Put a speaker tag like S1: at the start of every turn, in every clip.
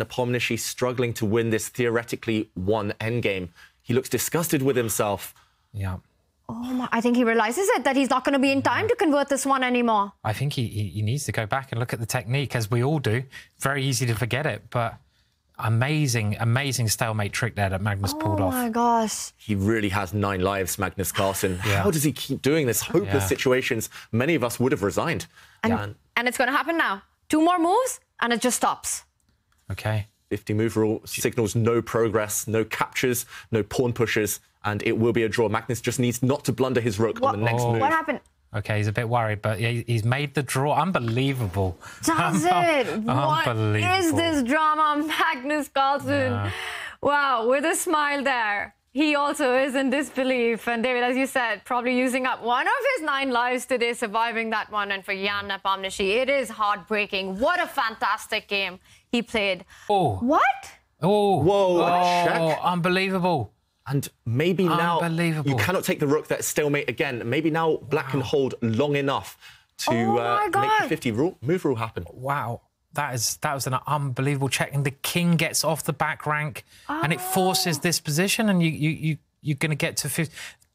S1: Nepomniachtchi struggling to win this theoretically won endgame. He looks disgusted with himself.
S2: Yeah.
S3: Oh my, I think he realizes it that he's not going to be in time to convert this one anymore.
S2: I think he, he, he needs to go back and look at the technique, as we all do. Very easy to forget it, but amazing, amazing stalemate trick there that Magnus
S3: oh pulled
S2: off.
S3: oh my gosh.
S1: He really has nine lives, Magnus Carlsen.
S2: Yeah.
S1: How does he keep doing this? Hopeless
S2: Yeah.
S1: situations. Many of us would have resigned.
S3: And,
S1: Yeah, and
S3: and it's going to happen now. Two more moves and it just stops.
S2: Okay.
S1: 50 move rule signals no progress, no captures, no pawn pushes, and it will be a draw. Magnus just needs not to blunder his rook
S3: What,
S1: on the next
S2: Oh.
S1: move.
S3: what happened?
S2: Okay, he's a bit worried, but he's made the draw. Unbelievable.
S3: Does it? What
S2: Unbelievable.
S3: is this drama, Magnus Carlsen? Wow, with a smile there. He also is in disbelief. And David, as you said, probably using up one of his nine lives today, surviving that one. And for Jan Nepomniachtchi, it is heartbreaking. What a fantastic game he played.
S2: Oh,
S3: What?
S2: oh,
S1: Whoa,
S2: oh,
S1: check.
S2: unbelievable.
S1: And maybe now
S2: Unbelievable.
S1: you cannot take the rook that stalemate again. Maybe now black can hold long enough to
S3: Oh
S1: uh, make the 50 rule, move rule happen.
S2: Wow. That is that was an unbelievable check, and the king gets off the back rank, and it forces this position, and you you you you're going to get to 50.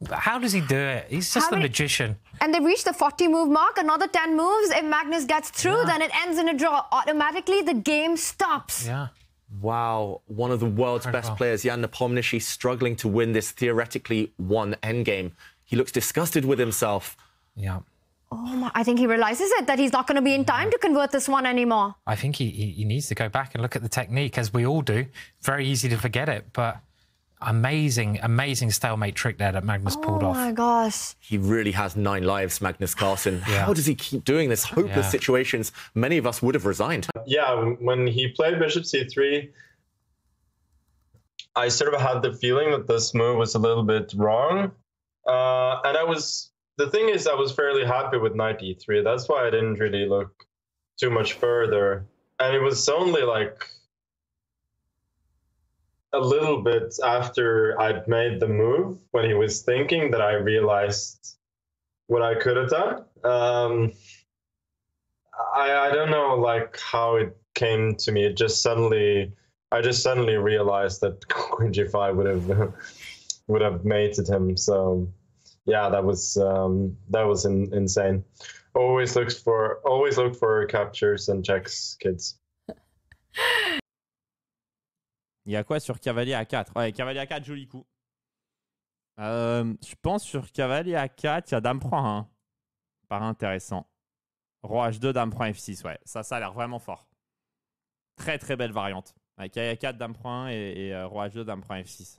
S2: How does he do it? He's just
S3: How
S2: a
S3: many-
S2: magician.
S3: And they reach the 40 move mark, another 10 moves. If Magnus gets through, then it ends in a draw. Automatically, the game stops.
S2: Yeah.
S1: Wow, one of the world's best players, Jan Nepomniachtchi, struggling to win this theoretically won endgame. He looks disgusted with himself.
S2: Yeah.
S3: Oh my, I think he realizes it that he's not going to be in time to convert this one anymore.
S2: I think he, he, he needs to go back and look at the technique, as we all do. Very easy to forget it, but amazing, amazing stalemate trick there that Magnus pulled off.
S3: oh my gosh.
S1: He really has nine lives, Magnus Carlsen.
S2: Yeah.
S1: How does he keep doing this? Hopeless
S2: Yeah.
S1: situations. Many of us would have resigned.
S4: yeah, when he played bishop c3, I sort of had the feeling that this move was a little bit wrong. Uh, and I was, the thing is, I was fairly happy with knight e3. That's why I didn't really look too much further. And it was only like a little bit after I'd made the move when he was thinking that I realized what I could have done. Um, I I don't know like how it came to me. It just suddenly I just suddenly realized that Queen G5 would have would have mated him. So yeah, that was um, that was in, insane. Always looks for always look for captures and checks, kids.
S5: Il y a quoi sur cavalier A4 Ouais, cavalier A4, joli coup. Euh, je pense sur cavalier A4, il y a dame prend 1. Pas intéressant. Roi H2, dame prend F6, ouais. Ça, ça a l'air vraiment fort. Très très belle variante. Avec cavalier A4, dame prend 1 et, et, euh, Roi H2, dame prend F6.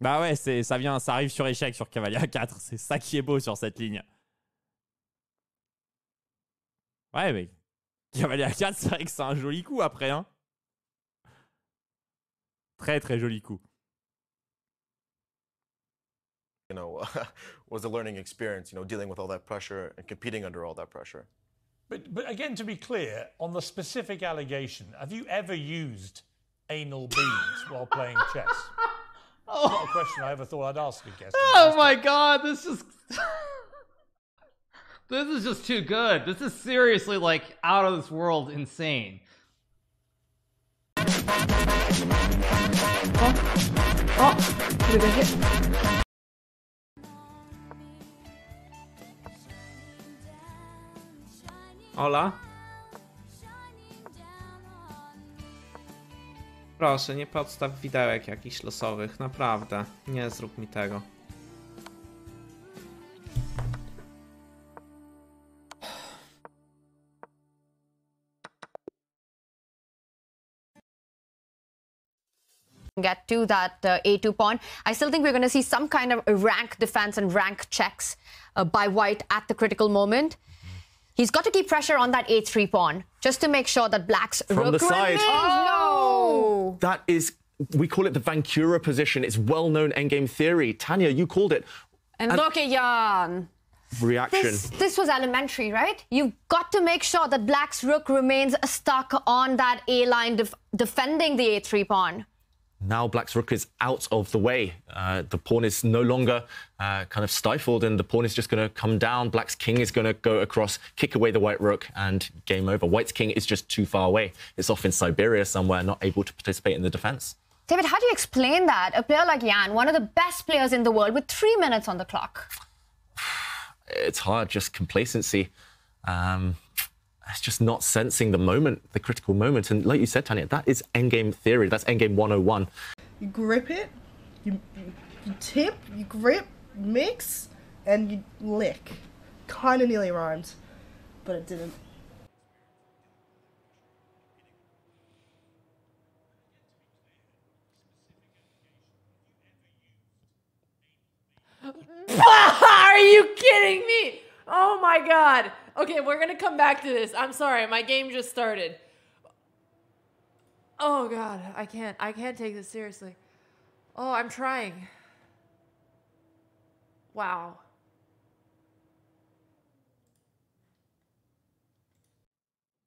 S5: Bah ouais, ça arrive sur échec sur cavalier A4. C'est ça qui est beau sur cette ligne. Ouais, mais cavalier A4, c'est vrai que c'est un joli coup après, hein. Très très joli coup.
S6: you know, was a learning experience, you know, dealing with all that pressure and competing under all that pressure.
S7: But, but again, to be clear, on the specific allegation, have you ever used anal beads while playing chess? Not a question I ever thought I'd ask a guest.
S8: Oh my god, this is This is just too good. This is seriously like out of this world insane.
S3: Oh, what did I hit?
S9: Ola? Proszę, nie podstaw widełek jakichś losowych, naprawdę. Nie zrób mi tego.
S3: Get to that uh, A2 pawn. I still think we're going to see some kind of a rank defense and rank checks uh, by white at the critical moment. He's got to keep pressure on that A3 pawn just to make sure that black's
S1: From
S3: rook
S1: the side.
S3: remains. No!
S1: That is, we call it the Vancouver position. It's well known endgame theory. Tanya, you called it.
S3: And look at Jan.
S1: Reaction.
S3: This, this was elementary, right? You've got to make sure that black's rook remains stuck on that A line, def- defending the A3 pawn.
S1: Now Black's rook is out of the way. Uh, the pawn is no longer uh, kind of stifled, and the pawn is just going to come down. Black's king is going to go across, kick away the white rook, and game over. White's king is just too far away. It's off in Siberia somewhere, not able to participate in the defense.
S3: David, how do you explain that? A player like Jan, one of the best players in the world, with three minutes on the clock.
S1: It's hard, just complacency. Um, it's just not sensing the moment, the critical moment. And like you said, Tanya, that is endgame theory. That's endgame 101.
S10: You grip it, you, you tip, you grip, mix, and you lick. Kind of nearly rhymed, but it didn't.
S11: Are you kidding me? Oh my god. Okay, we're gonna come back to this. I'm sorry, my game just started. Oh god, I can't. I can't take this seriously. Oh, I'm trying. Wow.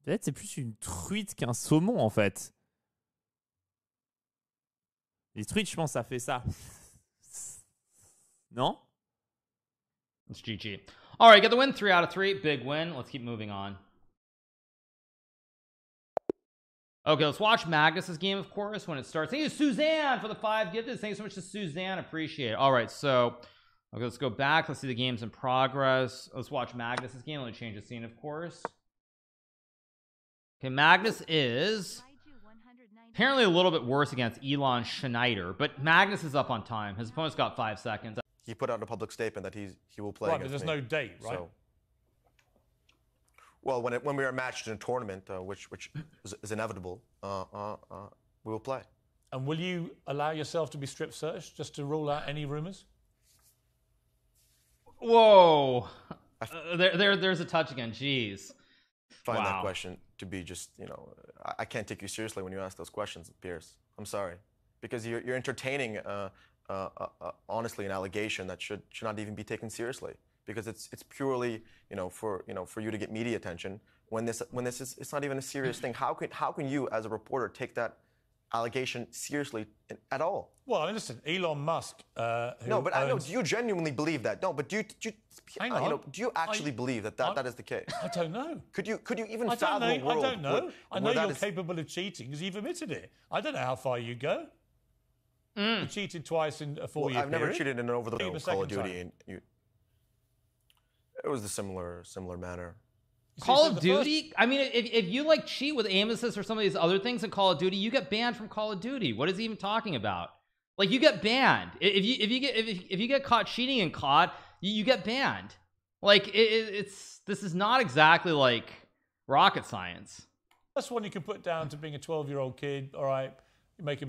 S5: Peut-être c'est plus une truite qu'un saumon en fait. Les truites, je pense, ça fait ça. Non?
S8: It's GG. All right, get the win. Three out of three. Big win. Let's keep moving on. Okay, let's watch Magnus's game, of course, when it starts. Thank you, Suzanne, for the five gifted. Thank you so much to Suzanne. Appreciate it. All right, so okay, let's go back. Let's see the games in progress. Let's watch Magnus's game. Let me change the scene, of course. Okay, Magnus is apparently a little bit worse against Elon Schneider, but Magnus is up on time. His opponent's got five seconds.
S6: He put out a public statement that he's, he will play
S7: Right, but there's
S6: me.
S7: no date, right?
S6: So, well, when, it, when we are matched in a tournament, uh, which, which is, is inevitable, uh, uh, uh, we will play.
S7: And will you allow yourself to be strip searched just to rule out any rumours?
S8: Whoa. Uh, there, there, there's a touch again. Jeez.
S6: find that question to be just, you know, I, I can't take you seriously when you ask those questions, Piers. I'm sorry. Because you're, you're entertaining, uh, uh, uh, honestly, an allegation that should, should not even be taken seriously. Because it's, it's purely, you know, for, you know, for you to get media attention. When this, when this is, it's not even a serious thing. How can, how can you, as a reporter, take that allegation seriously at all?
S7: Well, listen, Elon Musk. Uh, who
S6: No, but I know. Do you genuinely believe that? No, but do you, do you,
S7: Hang
S6: uh, you know, do you actually
S7: I-
S6: believe that, that
S7: I-
S6: that is the case?
S7: I don't know.
S6: Could you could you even
S7: I don't
S6: fathom
S7: know.
S6: a world
S7: I don't know.
S6: where-
S7: I know you're
S6: is-
S7: capable of cheating because you've admitted it. I don't know how far you go.
S8: Mm.
S7: You cheated twice in a
S6: Well,
S7: four-year
S6: I've never cheated in an over the
S7: Even a
S6: Call of Duty. And you, it was a similar similar manner.
S7: You see,
S8: Call of
S7: the first-
S8: Duty? I mean, if, if you like cheat with aim assist or some of these other things in Call of Duty, you get banned from Call of Duty. What is he even talking about? Like you get banned if you if you get if, if you get caught cheating in COD, you, you get banned. Like it, it, it's this is not exactly like rocket science.
S7: That's one you can put down to being a 12-year-old kid. All right, you make him